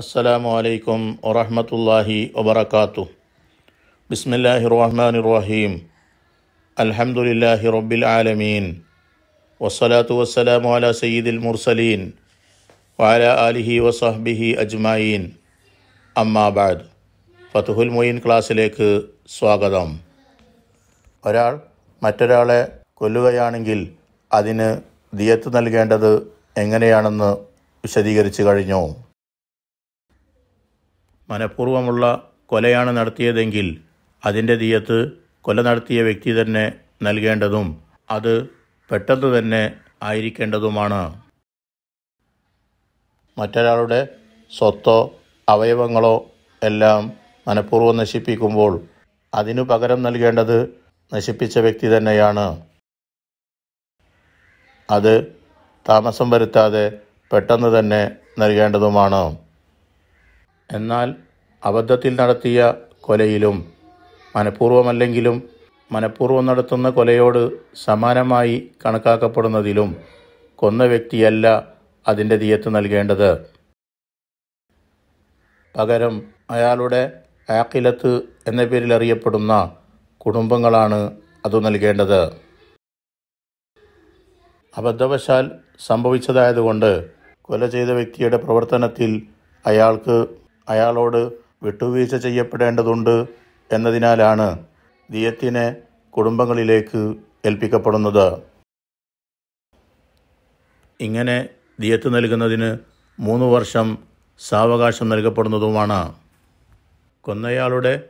അസ്സലാമു അലൈക്കും വറഹമത്തല്ലാഹി വബർക്കാത്തു ബിസ്മില്ലാഹി റഹ്മാൻ റഹീം അൽഹംദുലില്ലാഹി റബ്ബിൽ ആലമീൻ. വസ്സലാത്തു വസ്സലാമു അല സയ്യിദിൽ മുർസലീൻ. വാല അലിഹി വസഹ്ബിഹി അജ്മായീൻ അമ്മാബാദ് ഫതുഹുൽ മൊയ്ൻ ക്ലാസ്സിലേക്ക് സ്വാഗതം. ഒരാൾ മറ്റൊരാളെ കൊല്ലുകയാണെങ്കിൽ അതിന് ദിയത്ത് നൽകേണ്ടത് എങ്ങനെയാണെന്ന് വിശദീകരിച്ചു കഴിഞ്ഞു. മനഃപൂർവമുള്ള കൊലയാണ് നടത്തിയതെങ്കിൽ അതിന്റെ ദിയത്ത് കൊല നടത്തിയ വ്യക്തി തന്നെ നൽകേണ്ടതും അത് പെട്ടെന്ന് തന്നെ ആയിരിക്കേണ്ടതുമാണ്. മറ്റൊരാളുടെ സ്വത്തോ അവയവങ്ങളോ എല്ലാം മനഃപൂർവം നശിപ്പിക്കുമ്പോൾ അതിനു പകരം നൽകേണ്ടത് നശിപ്പിച്ച വ്യക്തി തന്നെയാണ്. അത് താമസം വരുത്താതെ പെട്ടെന്ന് തന്നെ നൽകേണ്ടതുമാണ്. എന്നാൽ അബദ്ധത്തിൽ നടത്തിയ കൊലയിലും മനഃപൂർവമല്ലെങ്കിലും മനഃപൂർവം നടത്തുന്ന കൊലയോട് സമാനമായി കണക്കാക്കപ്പെടുന്നതിലും കൊന്ന വ്യക്തിയല്ല അതിന്റെ ദിയത്ത് നൽകേണ്ടത്. പകരം അയാളുടെ ആക്കിലത്ത് എന്ന പേരിൽ അറിയപ്പെടുന്ന കുടുംബങ്ങളാണ് അത് നൽകേണ്ടത്. അബദ്ധവശാൽ സംഭവിച്ചതായതുകൊണ്ട് കൊല ചെയ്ത വ്യക്തിയുടെ പ്രവർത്തനത്തിൽ അയാൾക്ക് അയാളോട് വിട്ടുവീഴ്ച ചെയ്യപ്പെടേണ്ടതുണ്ട് എന്നതിനാലാണ് ദിയത്തിനെ കുടുംബങ്ങളിലേക്ക് ഏൽപ്പിക്കപ്പെടുന്നത്. ഇങ്ങനെ ദിയത്ത് നൽകുന്നതിന് മൂന്ന് വർഷം സാവകാശം നൽകപ്പെടുന്നതുമാണ്. കൊന്നയാളുടെ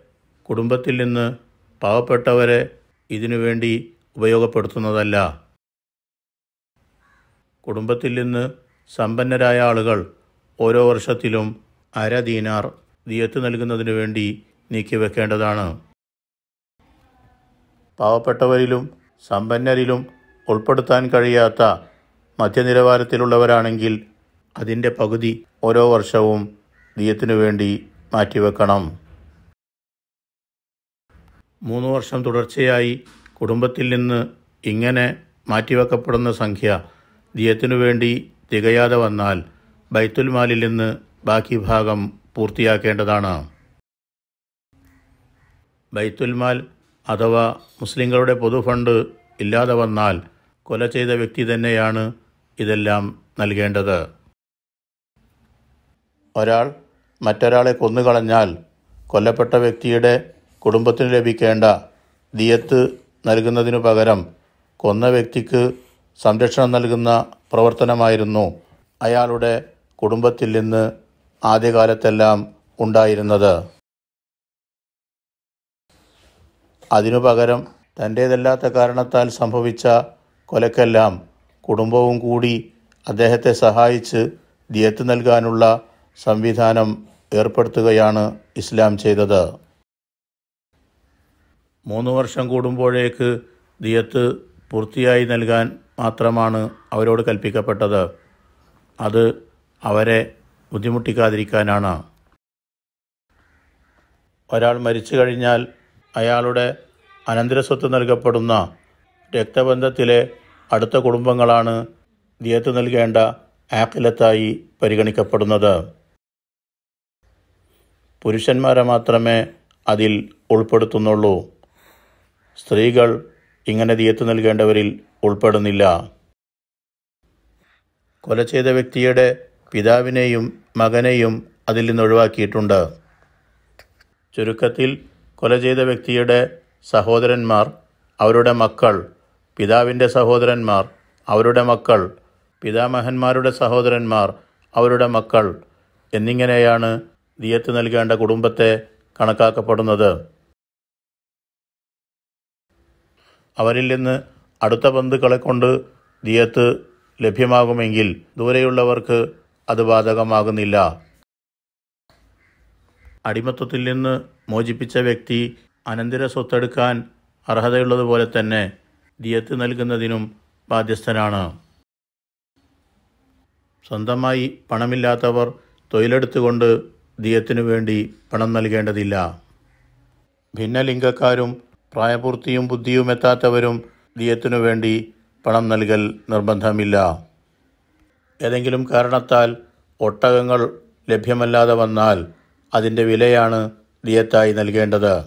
കുടുംബത്തിൽ നിന്ന് പാവപ്പെട്ടവരെ ഇതിനു വേണ്ടി ഉപയോഗപ്പെടുത്തുന്നതല്ല. കുടുംബത്തിൽ നിന്ന് സമ്പന്നരായ ആളുകൾ ഓരോ വർഷത്തിലും അര ദീനാർ ദിയത്ത് നൽകുന്നതിനു വേണ്ടി നീക്കിവെക്കേണ്ടതാണ്. പാവപ്പെട്ടവരിലും സമ്പന്നരിലും ഉൾപ്പെടുത്താൻ കഴിയാത്ത മധ്യനിലവാരത്തിലുള്ളവരാണെങ്കിൽ അതിന്റെ പകുതി ഓരോ വർഷവും ദിയത്തിനു വേണ്ടി മാറ്റിവെക്കണം. മൂന്ന് വർഷം തുടർച്ചയായി കുടുംബത്തിൽ നിന്ന് ഇങ്ങനെ മാറ്റിവെക്കപ്പെടുന്ന സംഖ്യ ദിയത്തിനു വേണ്ടി തികയാതെ വന്നാൽ ബൈത്തുൽ മാലിൽ നിന്ന് ബാക്കി ഭാഗം പൂർത്തിയാക്കേണ്ടതാണ്. ബൈത്തുൽമാൽ അഥവാ മുസ്ലിങ്ങളുടെ പൊതുഫണ്ട് ഇല്ലാതെ വന്നാൽ കൊല ചെയ്ത വ്യക്തി തന്നെയാണ് ഇതെല്ലാം നൽകേണ്ടത്. ഒരാൾ മറ്റൊരാളെ കൊന്നുകളഞ്ഞാൽ കൊല്ലപ്പെട്ട വ്യക്തിയുടെ കുടുംബത്തിന് ലഭിക്കേണ്ട ദിയത്ത് നൽകുന്നതിനു പകരം കൊന്ന വ്യക്തിക്ക് സംരക്ഷണം നൽകുന്ന പ്രവർത്തനമായിരുന്നു അയാളുടെ കുടുംബത്തിൽ നിന്ന് ആദ്യകാലത്തെല്ലാം ഉണ്ടായിരുന്നത്. അതിനു പകരം തന്റേതല്ലാത്ത കാരണത്താൽ സംഭവിച്ച കൊലക്കെല്ലാം കുടുംബവും കൂടി അദ്ദേഹത്തെ സഹായിച്ച് ദിയത്ത് നൽകാനുള്ള സംവിധാനം ഏർപ്പെടുത്തുകയാണ് ഇസ്ലാം ചെയ്തത്. മൂന്ന് വർഷം കൂടുമ്പോഴേക്ക് ദിയത്ത് പൂർത്തിയായി നൽകാൻ മാത്രമാണ് അവരോട് കൽപ്പിക്കപ്പെട്ടത്. അത് അവരെ ബുദ്ധിമുട്ടിക്കാതിരിക്കാനാണ്. ഒരാൾ മരിച്ചു കഴിഞ്ഞാൽ അയാളുടെ അനന്തരസ്വത്ത് നൽകപ്പെടുന്ന രക്തബന്ധത്തിലെ അടുത്ത കുടുംബങ്ങളാണ് ദിയത്ത് നൽകേണ്ട ആക്കിലത്തായി പരിഗണിക്കപ്പെടുന്നത്. പുരുഷന്മാരെ മാത്രമേ അതിൽ ഉൾപ്പെടുത്തുന്നുള്ളൂ. സ്ത്രീകൾ ഇങ്ങനെ ദിയത്ത് നൽകേണ്ടവരിൽ ഉൾപ്പെടുന്നില്ല. കൊല ചെയ്ത വ്യക്തിയുടെ പിതാവിനെയും മകനെയും അതിൽ നിന്ന് ഒഴിവാക്കിയിട്ടുണ്ട്. ചുരുക്കത്തിൽ കൊല ചെയ്ത വ്യക്തിയുടെ സഹോദരന്മാർ അവരുടെ മക്കൾ പിതാവിന്റെ സഹോദരന്മാർ അവരുടെ മക്കൾ പിതാമഹന്മാരുടെ സഹോദരന്മാർ അവരുടെ മക്കൾ എന്നിങ്ങനെയാണ് ദിയത്ത് നൽകേണ്ട കുടുംബത്തെ കണക്കാക്കപ്പെടുന്നത്. അവരിൽ നിന്ന് അടുത്ത ബന്ധുക്കളെ കൊണ്ട് ദിയത്ത് ലഭ്യമാകുമെങ്കിൽ ദൂരെയുള്ളവർക്ക് അത് ബാധകമാകുന്നില്ല. അടിമത്വത്തിൽ നിന്ന് മോചിപ്പിച്ച വ്യക്തി അനന്തര സ്വത്തെടുക്കാൻ അർഹതയുള്ളതുപോലെ തന്നെ ദിയത്ത് നൽകുന്നതിനും ബാധ്യസ്ഥനാണ്. സ്വന്തമായി പണമില്ലാത്തവർ തൊഴിലെടുത്തുകൊണ്ട് ദിയത്തിനു വേണ്ടി പണം നൽകേണ്ടതില്ല. ഭിന്നലിംഗക്കാരും പ്രായപൂർത്തിയും ബുദ്ധിയും എത്താത്തവരും ദിയത്തിനു വേണ്ടി പണം നൽകൽ നിർബന്ധമില്ല. ഏതെങ്കിലും കാരണത്താൽ ഒട്ടകങ്ങൾ ലഭ്യമല്ലാതെ വന്നാൽ അതിന്റെ വിലയാണ് ദിയത്തായി നൽകേണ്ടത്.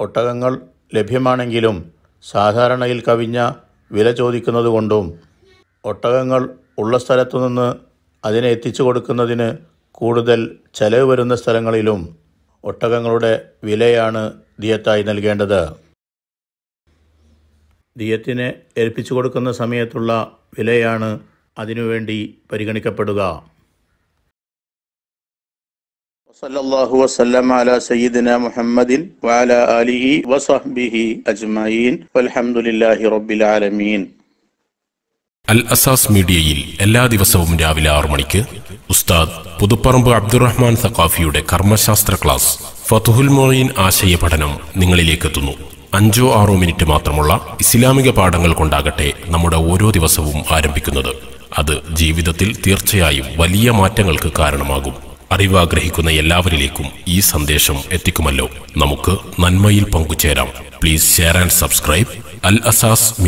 ഒട്ടകങ്ങൾ ലഭ്യമാണെങ്കിലും സാധാരണയിൽ കവിഞ്ഞ വില ചോദിക്കുന്നതുകൊണ്ടും ഒട്ടകങ്ങൾ ഉള്ള സ്ഥലത്തു നിന്ന് അതിനെ എത്തിച്ചു കൊടുക്കുന്നതിന് കൂടുതൽ ചെലവ് വരുന്ന സ്ഥലങ്ങളിലും ഒട്ടകങ്ങളുടെ വിലയാണ് ദിയത്തായി നൽകേണ്ടത്. ദിയത്തിനെ ഏൽപ്പിച്ചു കൊടുക്കുന്ന സമയത്തുള്ള വിലയാണ് അതിനുവേണ്ടി പരിഗണിക്കപ്പെടുക. വസല്ലല്ലാഹു വസല്ലം അല സയ്യിദിന മുഹമ്മദിൻ വഅല ആലിഹി വസഹ്ബിഹി അജ്മഈൻ. വൽഹംദുലില്ലാഹി റബ്ബിൽ ആലമീൻ. അൽ അസാസ് മീഡിയയിൽ എല്ലാ ദിവസവും രാവിലെ ആറു മണിക്ക് ഉസ്താദ് പുതുപ്പറമ്പ് അബ്ദുറഹ്മാൻ സഖാഫിയുടെ കർമ്മശാസ്ത്ര ക്ലാസ് ഫതുഹുൽ മൊയ്ൻ ആശയ പഠനം നിങ്ങളിലേക്കെത്തുന്നു. അഞ്ചോ ആറോ മിനിറ്റ് മാത്രമുള്ള ഇസ്ലാമിക പാഠങ്ങൾ കൊണ്ടാകട്ടെ നമ്മുടെ ഓരോ ദിവസവും ആരംഭിക്കുന്നത്. അത് ജീവിതത്തിൽ തീർച്ചയായും വലിയ മാറ്റങ്ങൾക്ക് കാരണമാകും. അറിവാഗ്രഹിക്കുന്ന എല്ലാവരിലേക്കും ഈ സന്ദേശം എത്തിക്കുമല്ലോ. നമുക്ക് നന്മയിൽ പങ്കുചേരാം. Please share and subscribe Al Asas